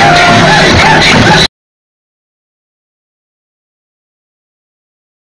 Yeah.